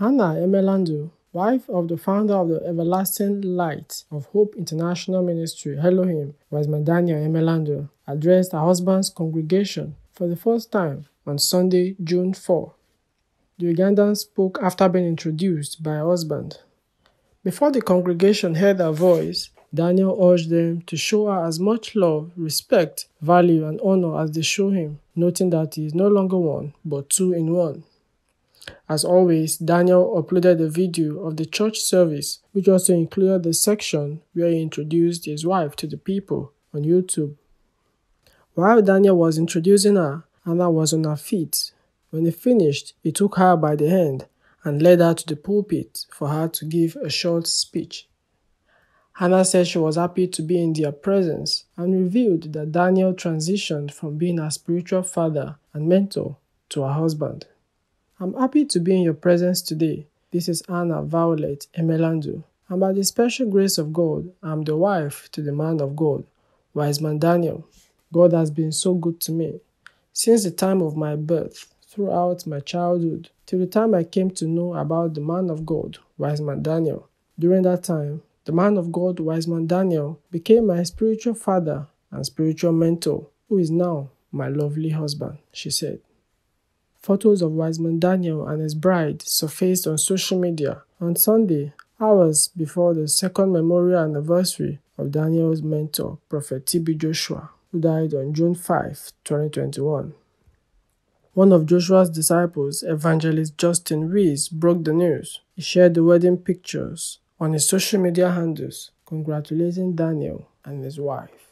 Hannah Emelandu, wife of the founder of the Everlasting Light of Hope International Ministry Elohim, Wiseman Daniel Emelandu, addressed her husband's congregation for the first time on Sunday, June 4. The Ugandan spoke after being introduced by her husband. Before the congregation heard her voice, Daniel urged them to show her as much love, respect, value, and honor as they show him, noting that he is no longer one, but two in one. As always, Daniel uploaded a video of the church service, which also included the section where he introduced his wife to the people on YouTube. While Daniel was introducing her, Hannah was on her feet. When he finished, he took her by the hand and led her to the pulpit for her to give a short speech. Hannah said she was happy to be in their presence and revealed that Daniel transitioned from being her spiritual father and mentor to her husband. I'm happy to be in your presence today. This is Anna Violet Emelandu, and by the special grace of God, I'm the wife to the man of God, Wiseman Daniel. God has been so good to me. Since the time of my birth, throughout my childhood, till the time I came to know about the man of God, Wiseman Daniel. During that time, the man of God, Wiseman Daniel, became my spiritual father and spiritual mentor, who is now my lovely husband, she said. Photos of Wiseman Daniel and his bride surfaced on social media on Sunday, hours before the second memorial anniversary of Daniel's mentor, Prophet TB Joshua, who died on June 5, 2021. One of Joshua's disciples, evangelist Justin Rees, broke the news. He shared the wedding pictures on his social media handles, congratulating Daniel and his wife.